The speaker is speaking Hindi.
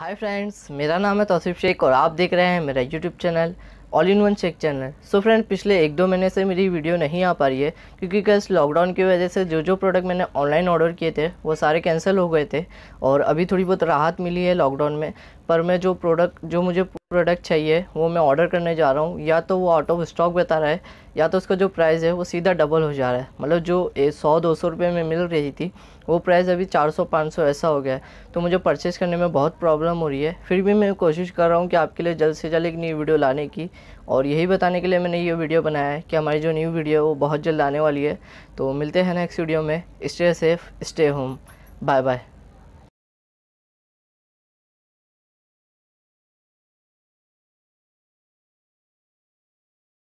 हाय फ्रेंड्स मेरा नाम है तौसीफ शेख और आप देख रहे हैं मेरा YouTube channel all in one Shaikh channel so friend पिछले एक दो महीने से मेरी वीडियो नहीं आ पा रही है, क्योंकि कल लॉकडाउन की वजह से जो जो प्रोडक्ट मैंने ऑनलाइन ऑर्डर किए थे, वो सारे कैंसिल हो गए थे और अभी थोड़ी बहुत राहत मिली है लॉकडाउन में, पर मैं जो प्रोडक्ट जो मुझे प्रोडक्ट चाहिए, वो मैं ऑर्डर करने जा रहा हूँ। या तो वो आउट ऑफ़ स्टॉक बता रहा है, या तो उसका जो प्राइस है, वो सीधा डबल हो जा रहा है। मतलब जो सौ, दो सौ रुपये में मिल रही थी, वो प्राइस अभी चार सौ, पाँच सौ ऐसा हो गया है। तो मुझे परचेज़ करने में बहुत प्रॉब्लम हो रही है। फिर भी मैं कोशिश कर रहा हूँ कि आपके लिए जल्द से जल्द एक न्यू वीडियो लाने की। और यही बताने के लिए मैंने ये वीडियो बनाया है कि हमारी जो न्यू वीडियो है, वो बहुत जल्द आने वाली है। तो मिलते हैं नेक्स्ट वीडियो में। Stay safe stay home bye bye